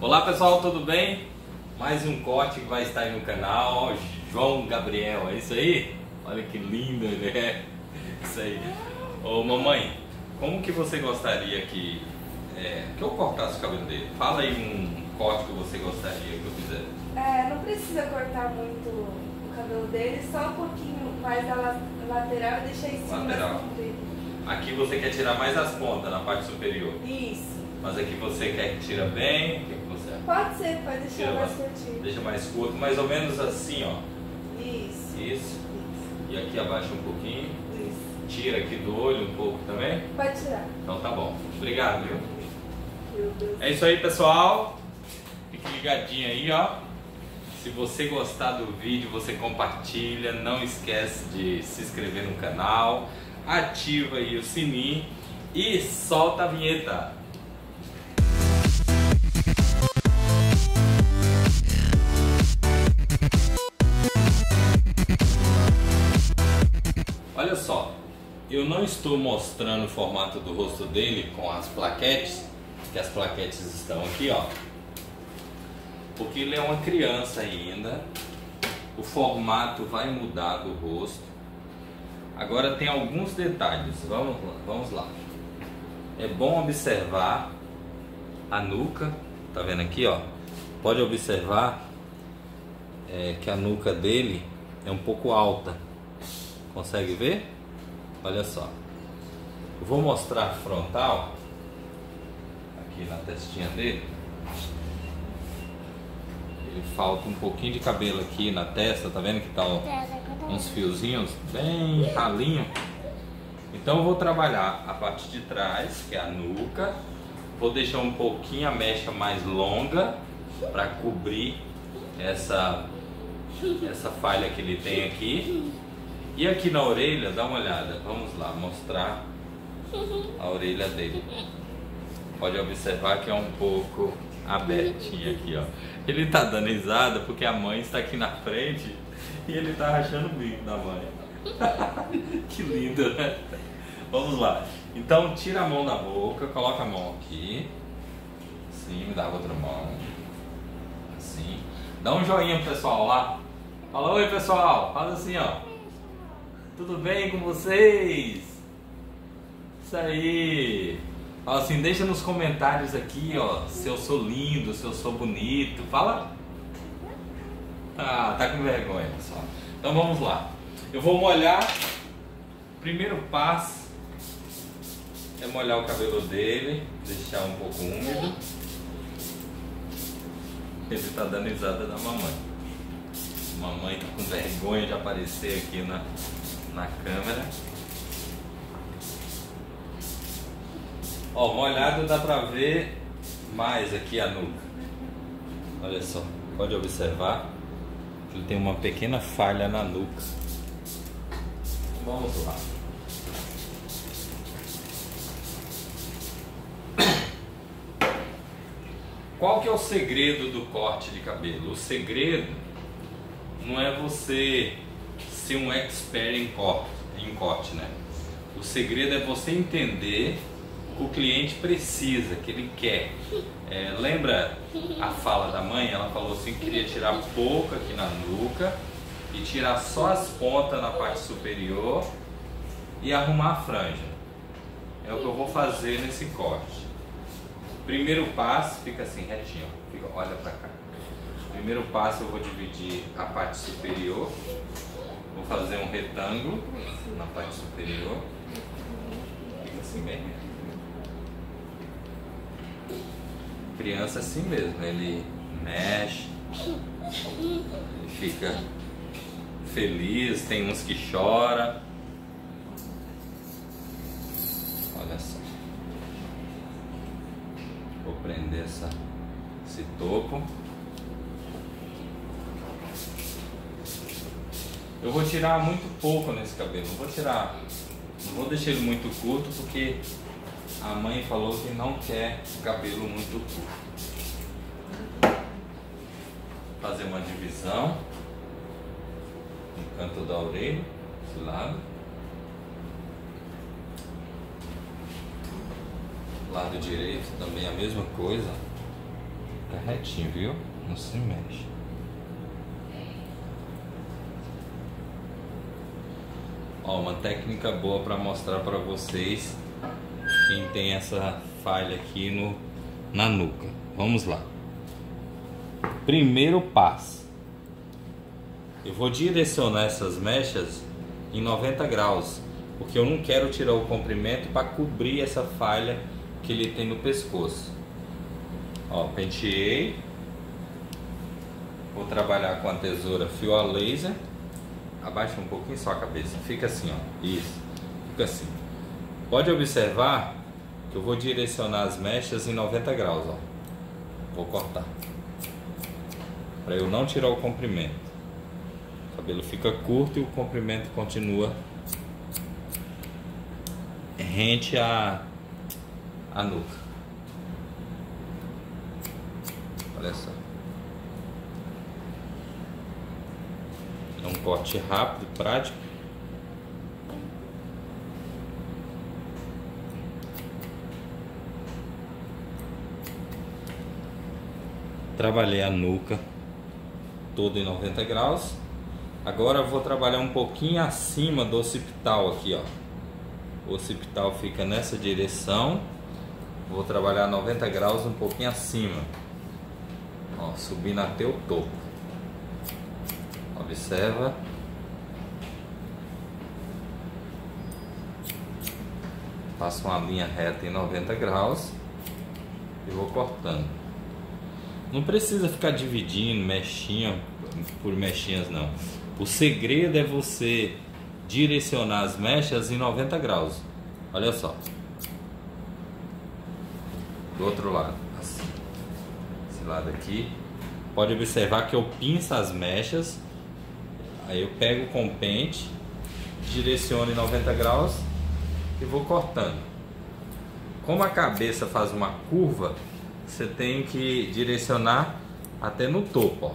Olá pessoal, tudo bem? Mais um corte que vai estar aí no canal, João Gabriel, é isso aí? Olha que lindo ele é, isso aí. Ô mamãe, como que você gostaria que, é, que eu cortasse o cabelo dele? Fala aí um corte que você gostaria que eu fizesse. É, não precisa cortar muito o cabelo dele, só um pouquinho mais da la- lateral e deixar em cima Lateral. Aqui você quer tirar mais as pontas na parte superior, Isso. mas aqui você quer que tira bem, que? Pode ser, pode deixar Tira mais curtinho. Deixa mais curto, mais ou menos assim ó, Isso. isso. E aqui abaixa um pouquinho, Isso. tira aqui do olho um pouco também. Pode tirar. Então tá bom. Obrigado, viu? É isso aí, pessoal. Fique ligadinho aí, ó. Se você gostar do vídeo, você compartilha. Não esquece de se inscrever no canal. Ativa aí o sininho e solta a vinheta. Eu não estou mostrando o formato do rosto dele com as plaquetes, que as plaquetes estão aqui, ó. Porque ele é uma criança ainda. O formato vai mudar do rosto. Agora tem alguns detalhes. Vamos lá, vamos lá. É bom observar a nuca, tá vendo aqui, ó? Pode observar é, que a nuca dele é um pouco alta. Consegue ver? Olha só. Eu vou mostrar frontal aqui na testinha dele. Ele falta um pouquinho de cabelo aqui na testa, tá vendo que tá ó, uns fiozinhos bem ralinho. Então eu vou trabalhar a parte de trás, que é a nuca. Vou deixar um pouquinho a mecha mais longa para cobrir essa essa falha que ele tem aqui. E aqui na orelha, dá uma olhada. Vamos lá, mostrar a orelha dele. Pode observar que é um pouco abertinha aqui, ó. Ele tá dando risada porque a mãe está aqui na frente e ele tá rachando o bico da mãe. que lindo, né? Vamos lá. Então tira a mão da boca, coloca a mão aqui. Assim, me dá a outra mão. Assim. Dá um joinha pro pessoal lá. Fala oi pessoal. Fala assim, ó. Tudo bem com vocês? Isso aí. Assim, deixa nos comentários aqui, ó, se eu sou lindo, se eu sou bonito. Fala. Ah, tá com vergonha, pessoal. Então vamos lá. Eu vou molhar. Primeiro passo é molhar o cabelo dele, deixar um pouco úmido. Ele tá dando risada da mamãe. Mamãe tá com vergonha de aparecer aqui na, na câmera. Ó, molhado dá pra ver mais aqui a nuca. Olha só, pode observar que ele tem uma pequena falha na nuca. Vamos lá. Qual que é o segredo do corte de cabelo? O segredo não é você ser um expert em corte, em corte, né? O segredo é você entender o que o cliente precisa, que ele quer. É, lembra a fala da mãe? Ela falou assim que queria tirar pouco aqui na nuca e tirar só as pontas na parte superior e arrumar a franja. É o que eu vou fazer nesse corte. Primeiro passo, fica assim retinho, fica, olha pra cá. Primeiro passo eu vou dividir a parte superior, vou fazer um retângulo na parte superior, fica assim reto. Criança é assim mesmo, ele mexe, ele fica feliz, tem uns que chora. Olha só. Vou prender essa, esse topo. Eu vou tirar muito pouco nesse cabelo, não vou tirar, não vou deixar ele muito curto porque a mãe falou que não quer cabelo muito curto. Fazer uma divisão no canto da orelha, esse lado. Lado direito também a mesma coisa. Fica retinho, viu? Não se mexe. Ó, uma técnica boa para mostrar para vocês quem tem essa falha aqui no, na nuca. Vamos lá. Primeiro passo. Eu vou direcionar essas mechas em 90 graus, porque eu não quero tirar o comprimento para cobrir essa falha que ele tem no pescoço. Ó, penteei. Vou trabalhar com a tesoura fio a laser. Abaixa um pouquinho só a cabeça. Fica assim, ó. Isso. Fica assim. Pode observar que eu vou direcionar as mechas em 90 graus, ó. Vou cortar. Para eu não tirar o comprimento. O cabelo fica curto e o comprimento continua rente a, a nuca. Olha só. Um corte rápido, prático. Trabalhei a nuca toda em 90 graus. Agora vou trabalhar um pouquinho acima do occipital aqui, ó. O occipital fica nessa direção. Vou trabalhar 90 graus um pouquinho acima. Ó, subindo até o topo. Observa. Faço uma linha reta em 90 graus e vou cortando. Não precisa ficar dividindo mexinha por mechinhas não. O segredo é você direcionar as mechas em 90 graus. Olha só. Do outro lado, assim. Esse lado aqui. Pode observar que eu pinço as mechas. Aí eu pego com o pente, direciono em 90 graus e vou cortando. Como a cabeça faz uma curva, você tem que direcionar até no topo, ó.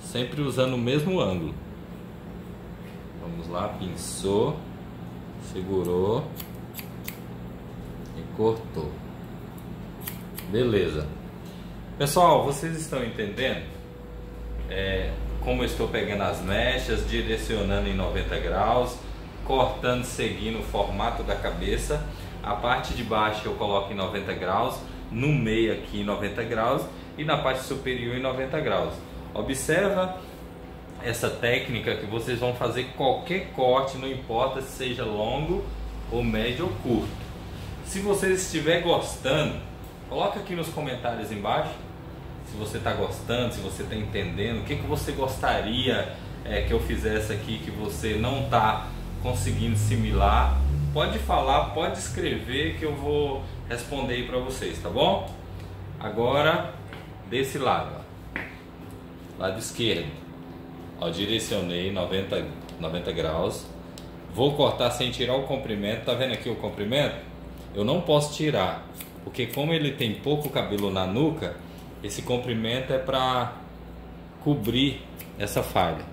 Sempre usando o mesmo ângulo. Vamos lá, pinçou, segurou e cortou. Beleza. Pessoal, vocês estão entendendo é, como estou pegando as mechas, direcionando em 90 graus, cortando seguindo o formato da cabeça. A parte de baixo eu coloco em 90 graus, no meio aqui em 90 graus e na parte superior em 90 graus. Observa essa técnica que vocês vão fazer qualquer corte, não importa se seja longo ou médio ou curto. Se vocês estiver gostando, coloca aqui nos comentários embaixo se você está gostando, se você está entendendo, o que, que você gostaria é, que eu fizesse aqui que você não está conseguindo assimilar. Pode falar, pode escrever que eu vou responder aí para vocês, tá bom? Agora, desse lado, ó. lado esquerdo, ó, direcionei 90, 90 graus. Vou cortar sem tirar o comprimento, tá vendo aqui o comprimento? Eu não posso tirar, porque como ele tem pouco cabelo na nuca, esse comprimento é para cobrir essa falha.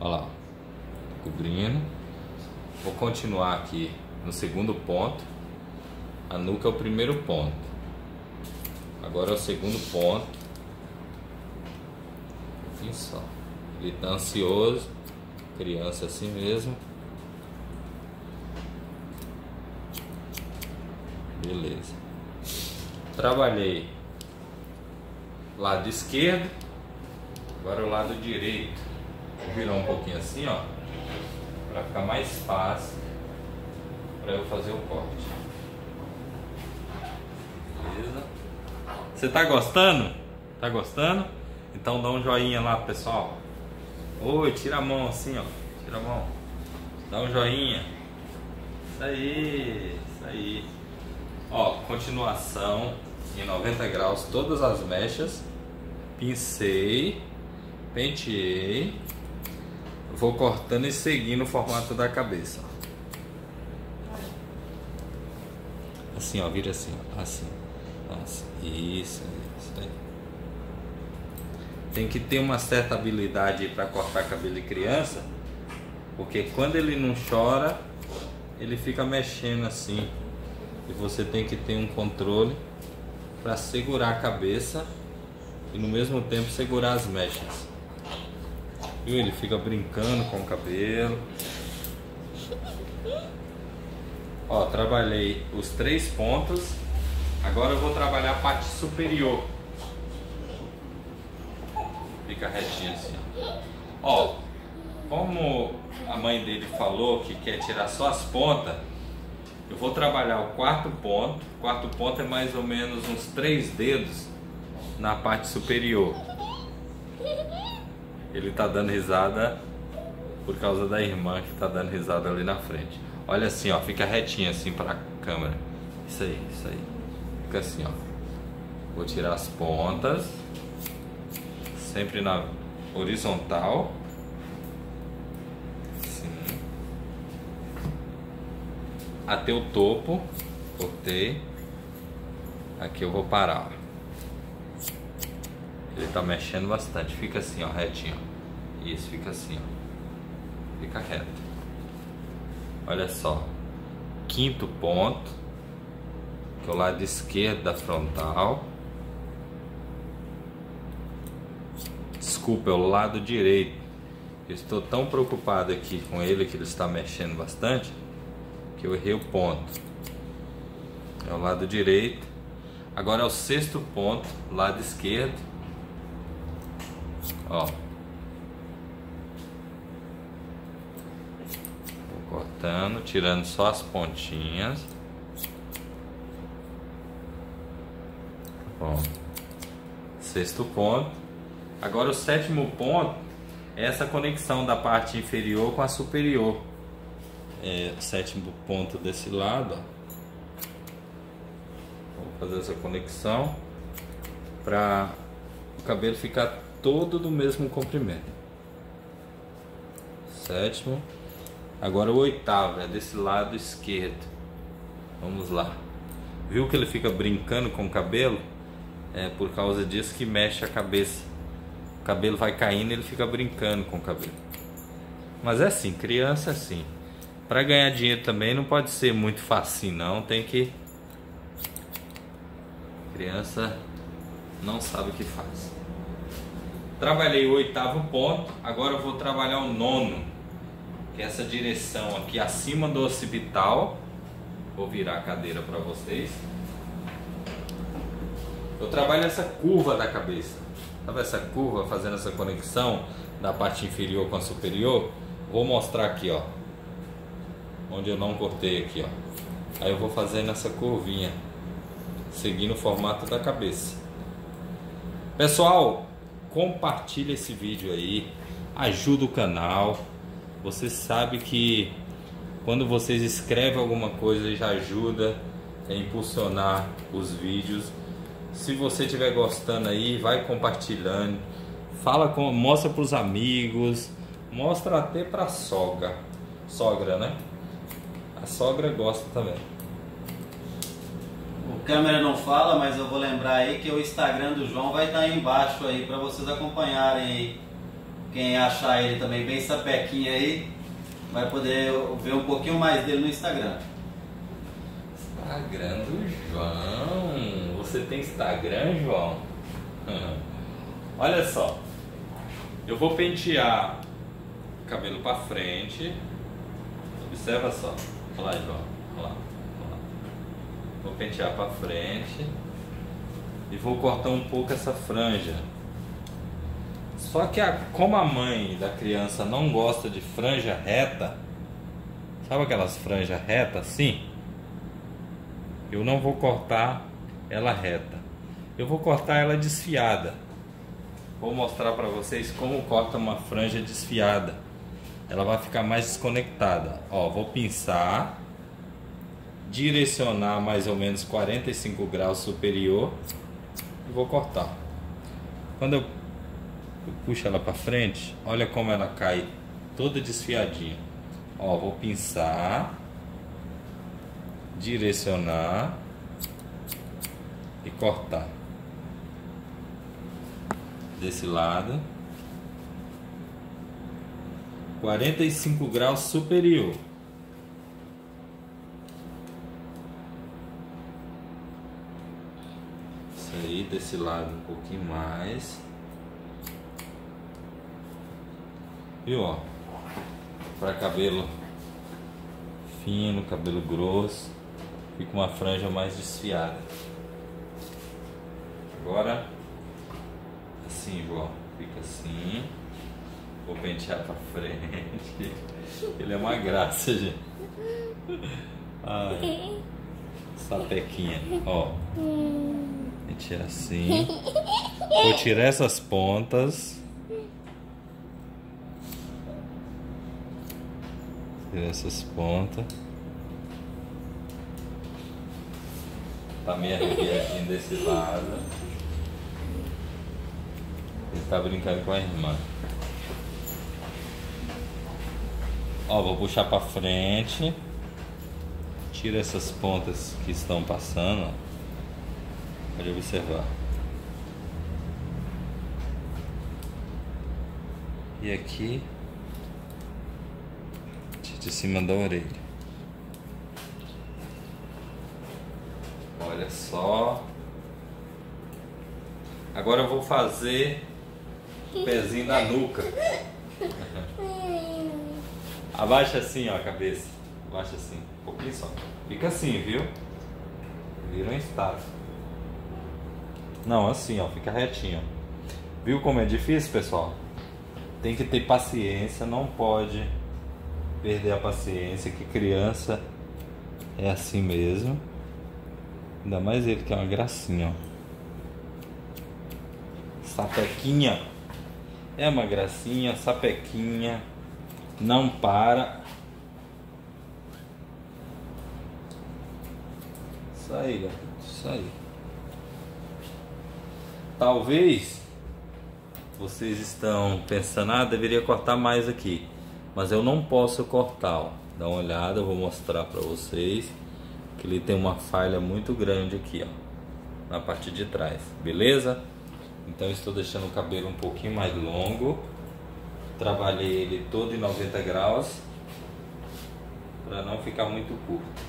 Olha lá, cobrindo. Vou continuar aqui no segundo ponto. A nuca é o primeiro ponto. Agora é o segundo ponto. Assim só. Ele tá ansioso. Criança assim mesmo. Beleza. Trabalhei lado esquerdo. Agora o lado direito. Vou virar um pouquinho assim, ó. Para ficar mais fácil para eu fazer o corte. Beleza? Você tá gostando? Tá gostando? Então dá um joinha lá, pessoal. Oi, tira a mão assim, ó. Tira a mão. Dá um joinha. Isso aí, isso aí. Ó, continuação em 90 graus todas as mechas. Pincei, penteei. Vou cortando e seguindo o formato da cabeça. Assim, ó, vira assim, ó, assim. Assim. Isso, isso aí. Tem que ter uma certa habilidade para cortar cabelo de criança, porque quando ele não chora, ele fica mexendo assim. E você tem que ter um controle para segurar a cabeça e no mesmo tempo segurar as mechas. Viu? Ele fica brincando com o cabelo. Ó, trabalhei os três pontos. Agora eu vou trabalhar a parte superior. Fica retinho assim. Ó, como a mãe dele falou que quer tirar só as pontas, eu vou trabalhar o quarto ponto. O quarto ponto é mais ou menos uns três dedos na parte superior. Ele tá dando risada por causa da irmã que tá dando risada ali na frente. Olha assim, ó, fica retinho assim para a câmera. Isso aí, isso aí. Fica assim, ó. Vou tirar as pontas, sempre na horizontal. Assim. Até o topo, cortei. Aqui eu vou parar. Ó. Ele tá mexendo bastante. Fica assim, ó, retinho. Isso, fica assim, ó. Fica reto. Olha só. Quinto ponto. Que é o lado esquerdo da frontal. Desculpa, é o lado direito. Eu estou tão preocupado aqui com ele que ele está mexendo bastante que eu errei o ponto. É o lado direito. Agora é o sexto ponto, lado esquerdo. Ó. Vou cortando, tirando só as pontinhas. Ó. Sexto ponto. Agora o sétimo ponto é essa conexão da parte inferior com a superior. É, sétimo ponto desse lado, ó. Fazer essa conexão para o cabelo ficar todo do mesmo comprimento. Sétimo. Agora o oitavo é desse lado esquerdo. Vamos lá. Viu que ele fica brincando com o cabelo? É por causa disso que mexe a cabeça. O cabelo vai caindo e ele fica brincando com o cabelo. Mas é assim, criança é assim. Para ganhar dinheiro também não pode ser muito fácil não, tem que criança não sabe o que faz. Trabalhei o oitavo ponto, agora eu vou trabalhar o nono, que é essa direção aqui acima do occipital. Vou virar a cadeira para vocês. Eu trabalho essa curva da cabeça. Sabe essa curva fazendo essa conexão da parte inferior com a superior? Vou mostrar aqui, ó. Onde eu não cortei aqui, ó. Aí eu vou fazendo essa curvinha, seguindo o formato da cabeça. Pessoal, compartilha esse vídeo aí, ajuda o canal. Você sabe que quando vocês escrevem alguma coisa já ajuda a impulsionar os vídeos. Se você estiver gostando aí, vai compartilhando. Fala com, mostra para os amigos, mostra até para sogra. Sogra, né? A sogra gosta também. Câmera não fala, mas eu vou lembrar aí que o Instagram do João vai estar aí embaixo aí para vocês acompanharem. Quem achar ele também bem sapequinho aí, vai poder ver um pouquinho mais dele no Instagram. Instagram do João. Você tem Instagram, João? Olha só. Eu vou pentear o cabelo para frente. Observa só. Olha lá, João. Olha lá. Vou pentear para frente e vou cortar um pouco essa franja. Só que a, como a mãe da criança não gosta de franja reta, sabe aquelas franjas retas assim? Eu não vou cortar ela reta. Eu vou cortar ela desfiada. Vou mostrar para vocês como corta uma franja desfiada. Ela vai ficar mais desconectada. Ó, vou pinçar direcionar mais ou menos 45 graus superior e vou cortar. Quando eu, eu puxo ela para frente, olha como ela cai toda desfiadinha. Ó, vou pinçar, direcionar e cortar desse lado. 45 graus superior. Desse lado um pouquinho mais. Viu, ó? Para cabelo fino, cabelo grosso, fica uma franja mais desfiada. Agora, assim, ó, fica assim. Vou pentear pra frente. Ele é uma graça, gente. Ai. Sapequinha, ó. Pentear assim. Vou tirar essas pontas. Tirar essas pontas. Tá meio arrepiadinho desse lado. Ele tá brincando com a irmã. Ó, vou puxar pra frente. Tira essas pontas que estão passando. Ó. Pode observar. E aqui. De cima da orelha. Olha só. Agora eu vou fazer o pezinho na nuca. Abaixa assim, ó, a cabeça. Abaixa assim, um pouquinho só. Fica assim, viu? Vira um estátua. Não, assim, ó, fica retinho. Viu como é difícil, pessoal? Tem que ter paciência, não pode perder a paciência, que criança é assim mesmo. Ainda mais ele que é uma gracinha, ó. Sapequinha. É uma gracinha, sapequinha. Não para. Isso aí, garoto. Isso aí. Talvez vocês estão pensando, ah, deveria cortar mais aqui. Mas eu não posso cortar, ó. Dá uma olhada, eu vou mostrar para vocês que ele tem uma falha muito grande aqui, ó, na parte de trás, beleza? Então estou deixando o cabelo um pouquinho mais longo. Trabalhei ele todo em 90 graus para não ficar muito curto.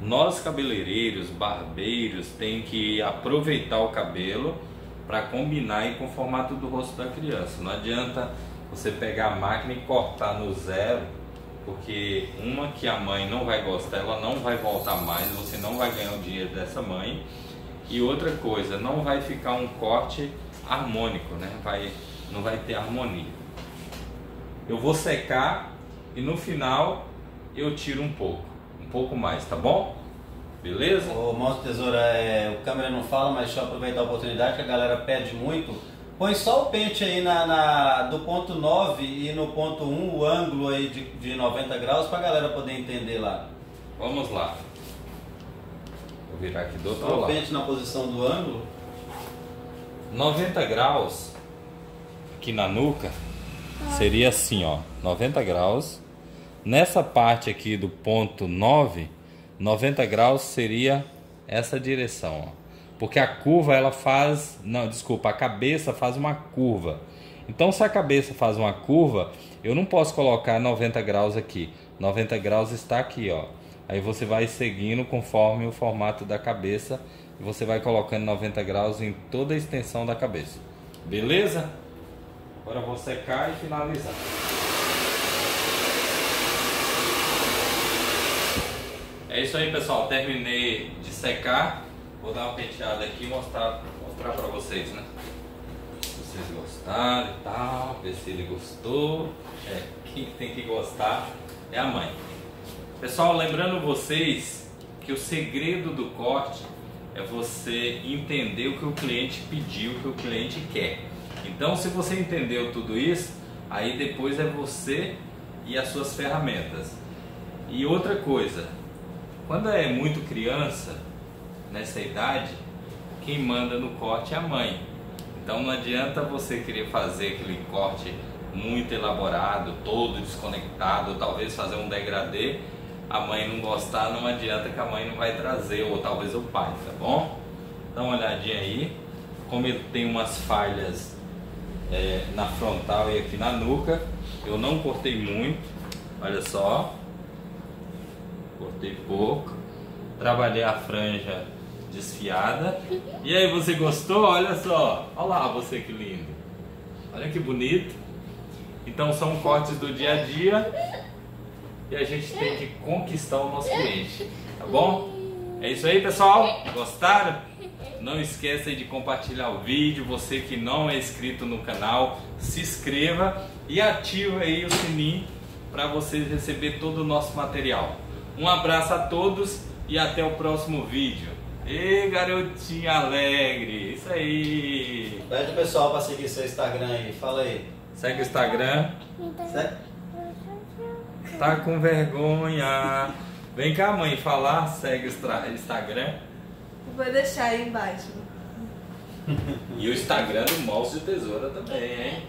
Nós cabeleireiros, barbeiros, tem que aproveitar o cabelo para combinar com o formato do rosto da criança. Não adianta você pegar a máquina e cortar no zero porque uma que a mãe não vai gostar, ela não vai voltar mais, você não vai ganhar o dinheiro dessa mãe. E outra coisa, não vai ficar um corte harmônico, né? Vai, não vai ter harmonia. Eu vou secar e no final eu tiro um pouco, pouco mais, tá bom? Beleza? Ô, Monstro Tesoura, é, o câmera não fala, mas deixa eu aproveitar a oportunidade que a galera pede muito Põe só o pente aí na, na, do ponto 9 e no ponto 1 o ângulo aí de, de 90 graus para a galera poder entender lá. Vamos lá. Vou virar aqui do outro só lado. o pente na posição do ângulo. 90 graus aqui na nuca seria assim, ó. 90 graus. Nessa parte aqui do ponto 9, 90 graus seria essa direção, ó. Porque a curva ela faz, não, desculpa, a cabeça faz uma curva. Então se a cabeça faz uma curva, eu não posso colocar 90 graus aqui. 90 graus está aqui, ó. Aí você vai seguindo conforme o formato da cabeça e você vai colocando 90 graus em toda a extensão da cabeça. Beleza? Agora vou secar e finalizar. É isso aí, pessoal. Terminei de secar. Vou dar uma penteada aqui e mostrar, mostrar pra vocês, né? Vocês gostaram e tal, ver se ele gostou. É, quem tem que gostar é a mãe. Pessoal, lembrando vocês que o segredo do corte é você entender o que o cliente pediu, o que o cliente quer. Então, se você entendeu tudo isso, aí depois é você e as suas ferramentas. E outra coisa, quando é muito criança, nessa idade, quem manda no corte é a mãe. Então não adianta você querer fazer aquele corte muito elaborado, todo desconectado, talvez fazer um degradê, a mãe não gostar, não adianta que a mãe não vai trazer, ou talvez o pai, tá bom? Dá uma olhadinha aí, como ele tem umas falhas é, na frontal e aqui na nuca, eu não cortei muito, olha só, cortei pouco, Trabalhei a franja desfiada. E aí, você gostou? Olha só. Olha lá você que lindo. Olha que bonito. Então são cortes do dia a dia e a gente tem que conquistar o nosso cliente, tá bom? É isso aí, pessoal. Gostaram? Não esqueça de compartilhar o vídeo. Você que não é inscrito no canal, se inscreva e ative aí o sininho para vocês receber todo o nosso material. Um abraço a todos e até o próximo vídeo. E garotinha alegre, isso aí. Pede o pessoal para seguir seu Instagram aí, fala aí. Segue o Instagram. Segue. Tá com vergonha. Vem cá, mãe, falar. Segue o Instagram. Vou deixar aí embaixo. E o Instagram do Mouse de Tesoura também, hein?